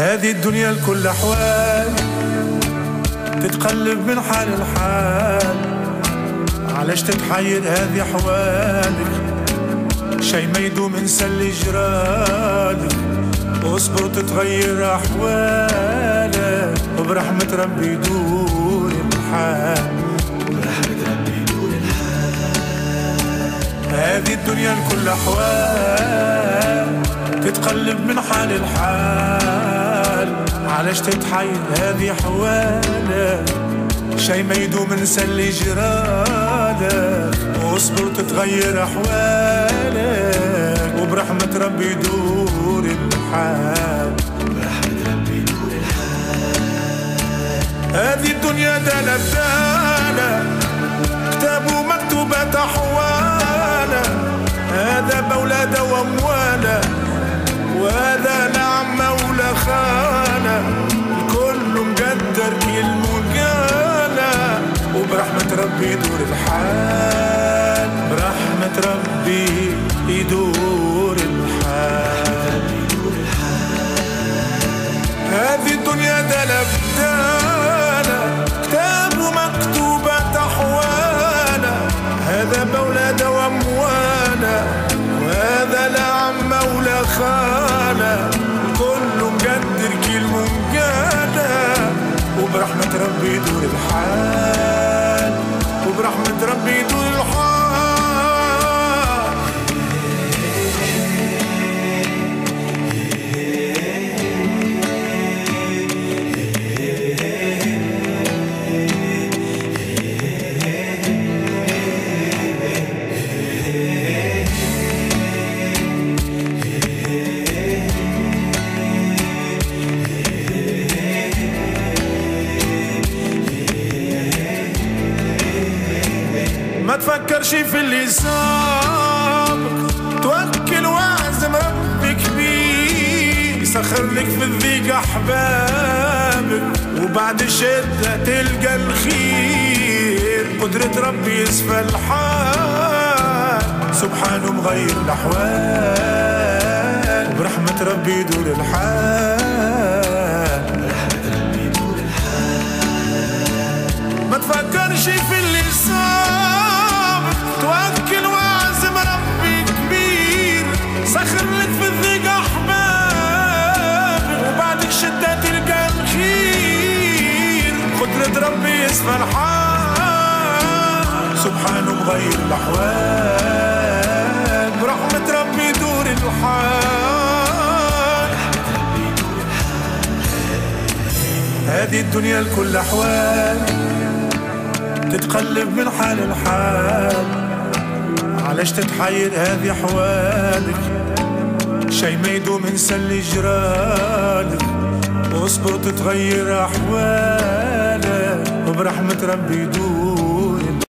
هذه الدنيا الكل أحوال. تتقلب من حال لحال. علاش تتحير هذه أحوالك؟ شي ما يدوم نسلي جرالك اصبر تتغير أحوالك. وبرحمة ربي يدور الحال. برحمة ربي يدور الحال. هذه الدنيا الكل أحوال. تتقلب من حال لحال. علاش تتحير هذه حوالك شي ما يدوم نسلي جرالك واصبر تتغير أحوالك وبرحمة ربي يدور الحال. برحمة ربي يدور الحال. هذه الدنيا دالة بدالة. كتاب ومكتوبة أحوالة. هذا بولادة وأمواله وبرحمة ربي يدور الحال برحمة ربي يدور. ما تفكرش في اللي صابك توكل واعزم ربي كبير. يسخر لك في الضيق أحبابك وبعد الشدة تلقى الخير. قدرة ربي يسفى الحال. سبحانه مغير الأحوال. برحمة ربي يدور الحال. برحمة ربي يدور الحال ما تفكرش في اللي صابك ربي كبير سخر لك في الضيق احبابك وبعد الشدة تلقى الخير قدرة ربي الحال سبحانه مغير الأحوال. ربي الحال هذه الدنيا الكل أحوال تتقلب من حال لحال. علاش تتحير هذه أحوالك؟ شي ما يدوم نسلي جرالك واصبر تتغير أحوالك وبرحمة ربي يدور